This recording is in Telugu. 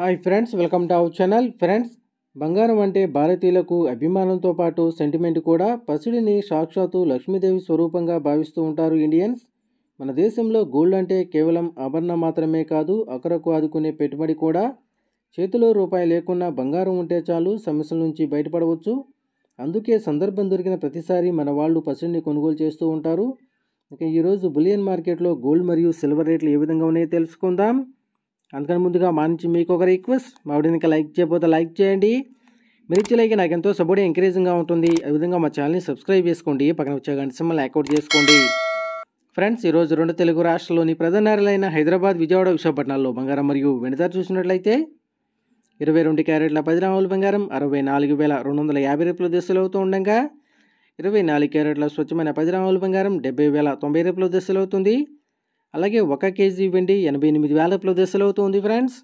Hi friends welcome to our channel. Friends బంగారం అంటే భారతీయులకు అభిమానంతో పాటు సెంటిమెంట్ కూడా. పసిడిని సాక్షాత్తు లక్ష్మీదేవి స్వరూపంగా భావిస్తూ ఉంటారు ఇండియన్స్ మన దేశంలో గోల్డ్ అంటే కేవలం ఆభరణం మాత్రమే కాదు ఒకరకు ఆదుకునే పెట్టుబడి కూడా. చేతిలో రూపాయి లేకున్నా బంగారం ఉంటే చాలు సమస్యల నుంచి బయటపడవచ్చు. అందుకే సందర్భం దొరికిన ప్రతిసారి మన వాళ్ళు పసిడిని కొనుగోలు చేస్తూ ఉంటారు. ఇక ఈరోజు బులియన్ మార్కెట్లో గోల్డ్ మరియు సిల్వర్ రేట్లు ఏ విధంగా ఉన్నాయో తెలుసుకుందాం. అందుకని ముందుగా మా నుంచి మీకు ఒక రిక్వెస్ట్ మా వీడియోని లైక్ చేయకపోతే లైక్ చేయండి. మీరు ఇచ్చే లైక్ నాకు ఎంతో సపోర్ట్ ఎంకరేజింగ్గా ఉంటుంది. అదేవిధంగా మా ఛానల్ని సబ్స్క్రైబ్ చేసుకోండి. పక్కన వచ్చే గంట సింబల్ యాక్అౌట్ చేసుకోండి. ఫ్రెండ్స్ ఈరోజు రెండు తెలుగు రాష్ట్రాల్లోని ప్రధాన నగరాలైన హైదరాబాద్ విజయవాడ విశాఖపట్నాల్లో బంగారం మరియు వెనుదారు చూసినట్లయితే ఇరవై రెండు క్యారెట్ల పది గ్రాముల బంగారం అరవై నాలుగు వేల రెండు వందల యాభై రూపాయల దశలు అవుతూ ఉండగా ఇరవై నాలుగు క్యారెట్ల స్వచ్ఛమైన పది గ్రాముల బంగారం డెబ్బై వేల తొంభై రూపాయల దశలు అవుతుంది. అలాగే ఒక కేజీ వెండి ఎనభై ఎనిమిది వేల రూపాయల దశలు అవుతుంది ఫ్రెండ్స్